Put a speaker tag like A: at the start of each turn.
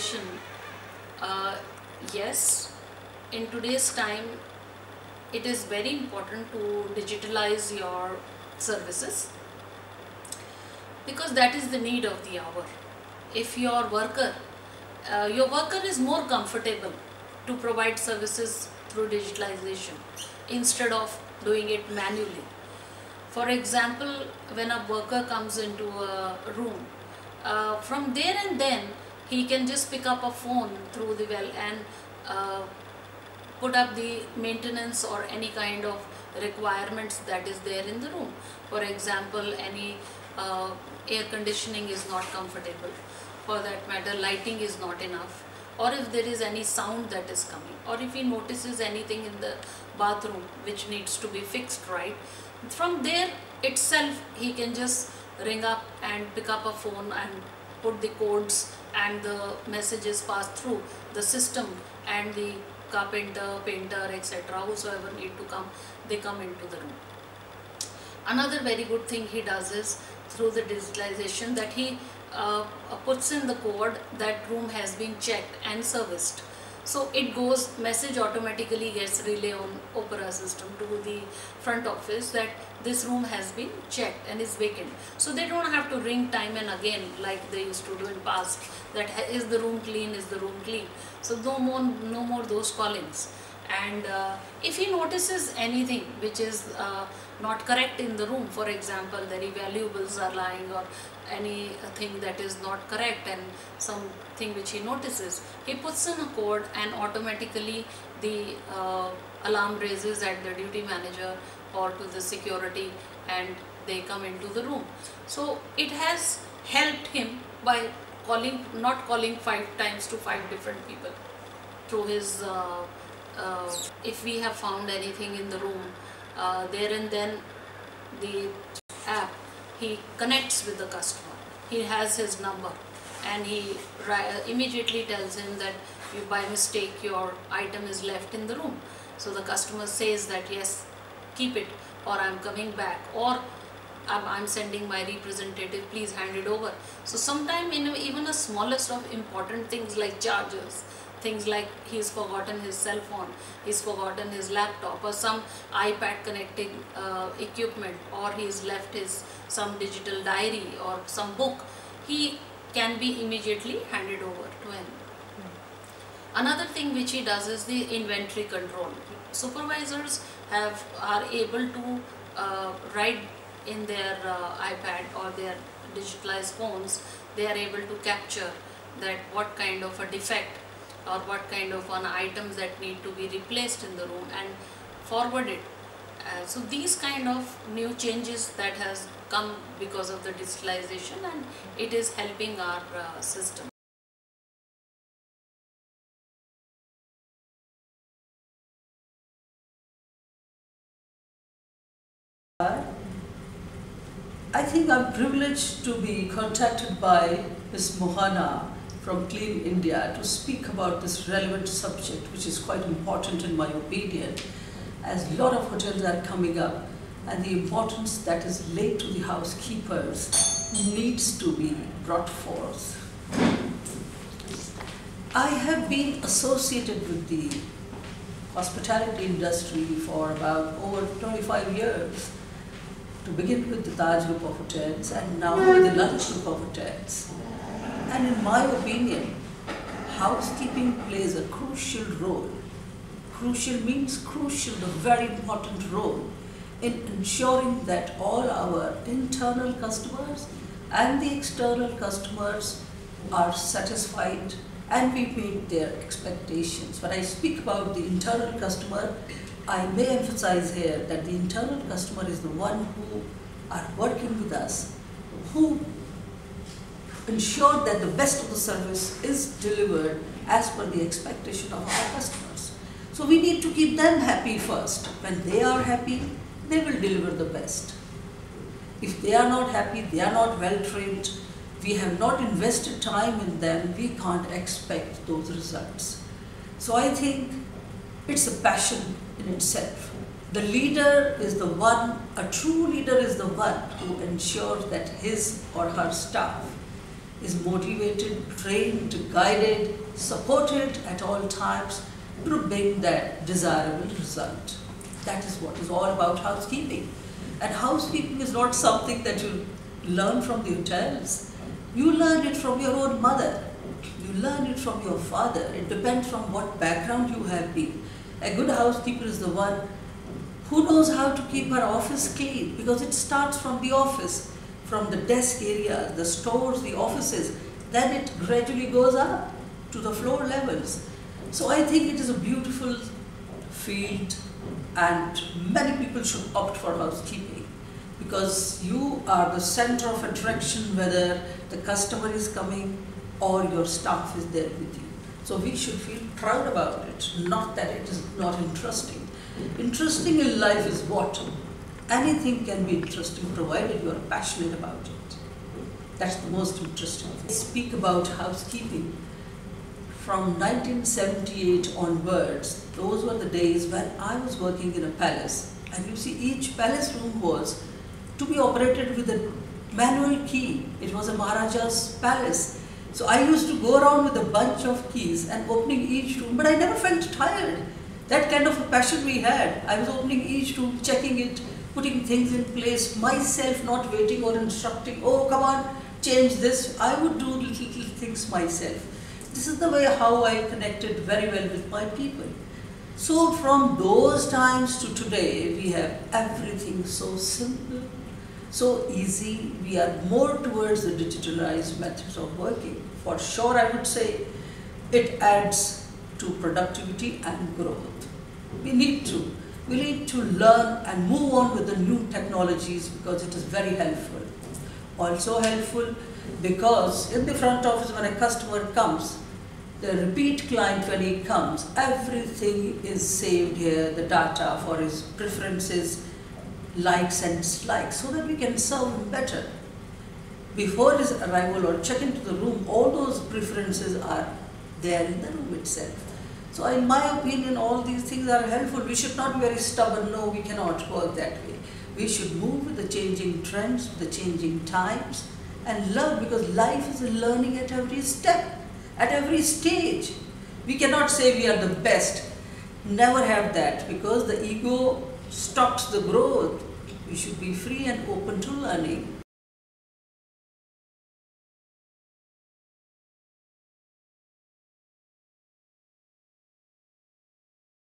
A: digitalization, uh, yes, in today's time, it is very important to digitalize your services because that is the need of the hour. If your worker, uh, your worker is more comfortable to provide services through digitalization instead of doing it manually. For example, when a worker comes into a room, uh, from there and then he can just pick up a phone through the well and uh, put up the maintenance or any kind of requirements that is there in the room. For example, any uh, air conditioning is not comfortable. For that matter, lighting is not enough. Or if there is any sound that is coming, or if he notices anything in the bathroom which needs to be fixed right, from there itself he can just ring up and pick up a phone and put the codes and the messages pass through the system and the carpenter, painter, etc. whosoever need to come, they come into the room. Another very good thing he does is through the digitalization that he uh, puts in the code that room has been checked and serviced. So it goes, message automatically gets relay on Opera system to the front office that this room has been checked and is vacant. So they don't have to ring time and again like they used to do in past that is the room clean, is the room clean. So no more, no more those callings. And uh, if he notices anything which is uh, not correct in the room, for example, any valuables are lying or anything that is not correct and something which he notices, he puts in a code and automatically the uh, alarm raises at the duty manager or to the security and they come into the room. So it has helped him by calling, not calling five times to five different people through his, uh, if we have found anything in the room, uh, there and then the app, he connects with the customer. He has his number and he immediately tells him that you, by mistake your item is left in the room. So the customer says that yes, keep it or I'm coming back or I'm, I'm sending my representative, please hand it over. So sometime in even the smallest of important things like chargers, things like he's forgotten his cell phone, he's forgotten his laptop or some iPad connecting uh, equipment or he's left his some digital diary or some book, he can be immediately handed over to him. Another thing which he does is the inventory control. Supervisors have are able to uh, write in their uh, iPad or their digitalized phones, they are able to capture that what kind of a defect or what kind of an items that need to be replaced in the room and forward it. Uh, so these kind of new changes that has come because of the digitalization and it is helping our uh, system.
B: I think I'm privileged to be contacted by Ms. Mohana from Clean India to speak about this relevant subject, which is quite important in my opinion, as a lot of hotels are coming up and the importance that is laid to the housekeepers needs to be brought forth. I have been associated with the hospitality industry for about over 25 years to begin with the Taj Group of Hotels and now with the Lalit Group of Hotels. And in my opinion, housekeeping plays a crucial role. Crucial means crucial, a very important role in ensuring that all our internal customers and the external customers are satisfied and we meet their expectations. When I speak about the internal customer, I may emphasize here that the internal customer is the one who are working with us, who ensure that the best of the service is delivered as per the expectation of our customers. So we need to keep them happy first. When they are happy, they will deliver the best. If they are not happy, they are not well trained, we have not invested time in them, we can't expect those results. So I think it's a passion in itself. The leader is the one, a true leader is the one who ensures that his or her staff is motivated, trained, guided, supported at all times to bring that desirable result. That is what is all about housekeeping. And housekeeping is not something that you learn from the hotels. You learn it from your own mother. You learn it from your father. It depends from what background you have been. A good housekeeper is the one who knows how to keep her office clean because it starts from the office, from the desk area, the stores, the offices. Then it gradually goes up to the floor levels. So I think it is a beautiful field and many people should opt for housekeeping because you are the center of attraction whether the customer is coming or your staff is there with you. So we should feel proud about it, not that it is not interesting. Interesting in life is what? Anything can be interesting provided you are passionate about it. That's the most interesting thing. Speak about housekeeping. From 1978 onwards, those were the days when I was working in a palace. And you see, each palace room was to be operated with a manual key. It was a Maharaja's palace. So I used to go around with a bunch of keys and opening each room, but I never felt tired. That kind of a passion we had. I was opening each room, checking it, putting things in place, myself not waiting or instructing, oh come on, change this. I would do little, little things myself. This is the way how I connected very well with my people. So from those times to today, we have everything so simple, so easy. We are more towards the digitalized methods of working. For sure, I would say it adds to productivity and growth. We need to. We need to learn and move on with the new technologies because it is very helpful. Also helpful because in the front office when a customer comes, the repeat client when he comes, everything is saved here, the data for his preferences, likes and dislikes, so that we can serve him better. Before his arrival or check into the room, all those preferences are there in the room itself. So in my opinion, all these things are helpful. We should not be very stubborn, no, we cannot work that way. We should move with the changing trends, the changing times, and learn because life is a learning at every step, at every stage. We cannot say we are the best. Never have that because the ego stops the growth. We should be free and open to learning.